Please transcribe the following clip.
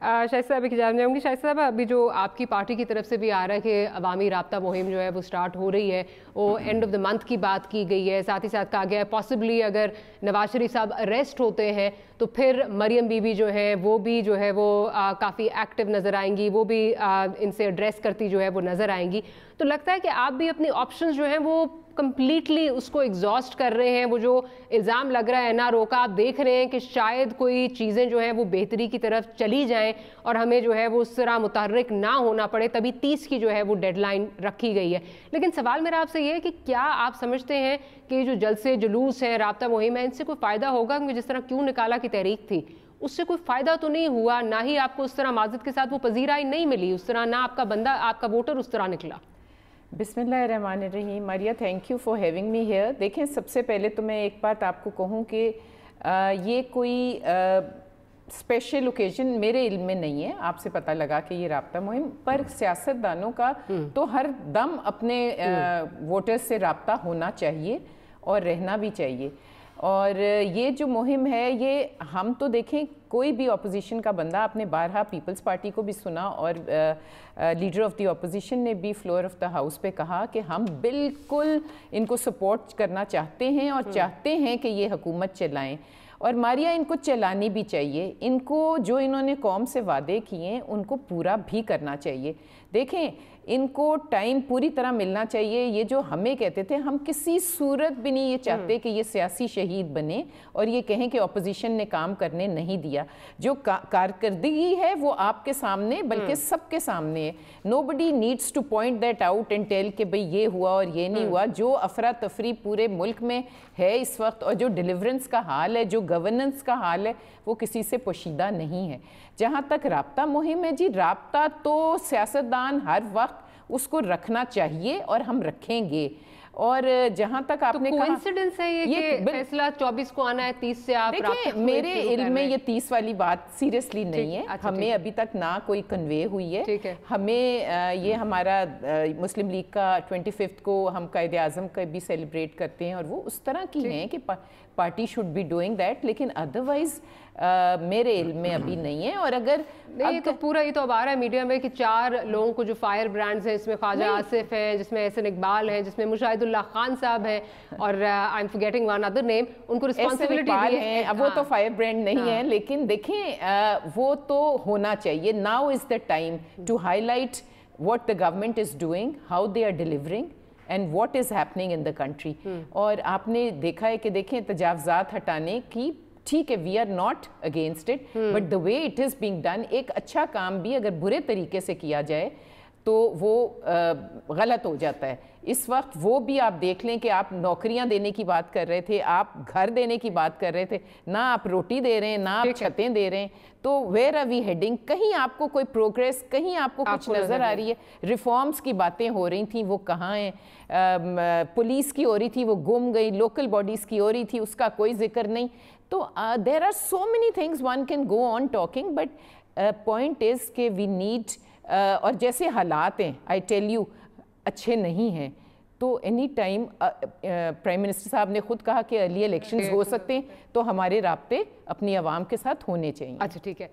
شاہد صاحب، ایک جانب جاؤں گی۔ شاہد صاحب، ابھی جو آپ کی پارٹی کی طرف سے بھی آ رہا ہے کہ عوامی رابطہ مہم جو ہے وہ سٹارٹ ہو رہی ہے، وہ اینڈ آف دا منتھ کی بات کی گئی ہے۔ ساتھ ہی ساتھ کہا گیا ہے پاسبلی اگر نواز شریف صاحب اریسٹ ہوتے ہیں تو پھر مریم بی بی جو ہے، وہ بھی جو ہے وہ کافی ایکٹیو نظر آئیں گی۔ وہ بھی ان سے ایڈریس کرتی جو ہے وہ نظر آئیں گی۔ تو لگتا ہے کہ آپ بھی اپنی آپشنز جو ہیں وہ کمپلیٹلی اس کو ایگزاسٹ کر رہے ہیں، وہ جو الزام لگ رہا ہے، نہ روکا، آپ دیکھ رہے ہیں کہ شاید کوئی چیزیں جو ہیں وہ بہتری کی طرف چلی جائیں اور ہمیں جو ہے وہ اس طرح متحرک نہ ہونا پڑے، تبھی تیس کی جو ہے وہ ڈیڈ لائن رکھی گئی ہے۔ لیکن سوال میرا آپ سے یہ ہے کہ کیا آپ سمجھتے ہیں کہ جو جلسے، جلوس ہیں، رابطہ مہم ہے ان سے کوئی فائدہ ہوگا؟ کیونکہ جس طرح کیوں نکالا کی تحریک تھی، اس سے کوئی فائدہ تو نہیں ہوا، نہ ہی آپ کو اس طرح معذرت کے ساتھ وہ پذیرائی نہیں ملی، اس طرح نہ آپ کا بندہ، آپ کا ووٹر اس طرح نکلا۔ بسم اللہ الرحمن الرحیم Maria thank you for having me here دیکھیں سب سے پہلے تو میں ایک بات آپ کو کہوں کہ یہ کوئی اسپیشل اوکیزن میرے علم میں نہیں ہے آپ سے پتہ لگا کہ یہ رابطہ مہم پر سیاست دانوں کا تو ہر دم اپنے ووٹرز سے رابطہ ہونا چاہیے اور رہنا بھی چاہیے اور یہ جو مہم ہے یہ ہم تو دیکھیں کوئی بھی اپوزیشن کا بندہ اپنے بارہا پیپلز پارٹی کو بھی سنا اور لیڈر آف دی اپوزیشن نے بھی فلور آف دا ہاؤس پہ کہا کہ ہم بالکل ان کو سپورٹ کرنا چاہتے ہیں اور چاہتے ہیں کہ یہ حکومت چلائیں۔ اور ماریا ان کو چلانی بھی چاہیے۔ ان کو جو انہوں نے قوم سے وعدے کیے ان کو پورا بھی کرنا چاہیے۔ دیکھیں ان کو ٹائم پوری طرح ملنا چاہیے۔ یہ جو ہمیں کہتے تھے ہم کسی صورت بھی نہیں یہ چاہتے کہ یہ سیاسی شہید بنے اور یہ کہیں کہ اپوزیشن نے کام کرنے نہیں دیا۔ جو کارکردگی ہے وہ آپ کے سامنے بلکہ سب کے سامنے ہے۔ No buddy needs to point that out and tell کہ بھئی یہ ہوا اور یہ نہیں ہوا۔ جو افراتفری پورے ملک میں ہے اس وقت اور جو ڈیلیورنس کا حال ہے جو گورننس کا حال ہے، وہ کسی سے پوشیدہ نہیں ہے۔ جہاں تک رابطہ مہم ہے جی رابطہ تو سیاستدان ہر وقت اس کو رکھنا چاہیے اور ہم رکھیں گے۔ اور جہاں تک آپ نے کوئنسیڈنس ہے یہ کہ فیصلہ چوبیس کو آنا ہے تیس سے آپ دیکھیں میرے علم میں یہ تیس والی بات سیریسلی نہیں ہے۔ اچھا، ہمیں ابھی تک نہ کوئی کنوے ہوئی ہے۔ ہمیں یہ ہمارا مسلم لیگ کا ٹوینٹی ففتھ کو ہم قائد اعظم کا بھی سیلیبریٹ کرتے ہیں اور وہ اس طرح کی ہیں کہ party should be doing that لیکن ادروائز میرے علم میں ابھی نہیں ہے۔ اور اگر نہیں تو پورا یہ تو اب آ رہا ہے میڈیا میں کہ چار لوگوں کو جو فائر برانڈز ہیں اس میں خواجہ آصف ہیں جس میں احسن اقبال ہیں جس میں مشاہد اللہ خان صاحب ہیں اور I am forgetting one other name ان کو ریسپانسبلٹی دی ہے۔ اب وہ تو فائر برانڈ نہیں ہے لیکن دیکھیں وہ تو ہونا چاہیے۔ Now is the time to highlight what the government is doing, how they are delivering and what is happening in the country. اور آپ نے دیکھا ہے کہ دیکھیں تجاوزات ہٹانے کی ٹھیک ہے we are not against it but the way it is being done ایک اچھا کام بھی اگر برے طریقے سے کیا جائے تو وہ غلط ہو جاتا ہے۔ اس وقت وہ بھی آپ دیکھ لیں کہ آپ نوکریاں دینے کی بات کر رہے تھے آپ گھر دینے کی بات کر رہے تھے نہ آپ روٹی دے رہے ہیں نہ آپ چھتیں دے رہے ہیں۔ تو ویر آر وی ہیڈنگ کہیں آپ کو کوئی پروگریس کہیں آپ کو کچھ نظر آ رہی ہے۔ ریفارمز کی باتیں ہو رہی تھیں وہ کہاں ہیں؟ پولیس کی ہو رہی تھی وہ گم گئی لوکل باڈیز کی ہو رہی تھی اس کا کوئی ذکر نہیں۔ تو there are so many things one can go on talking but point is کہ وی نیڈ اور جیسے حالات ہیں آئی ٹیل یو اچھے نہیں ہیں۔ تو اینی ٹائم پرائم منسٹر صاحب نے خود کہا کہ ارلی الیکشنز ہو سکتے ہیں تو ہمارے رابطے اپنی عوام کے ساتھ ہونے چاہیے۔ اچھا ٹھیک ہے۔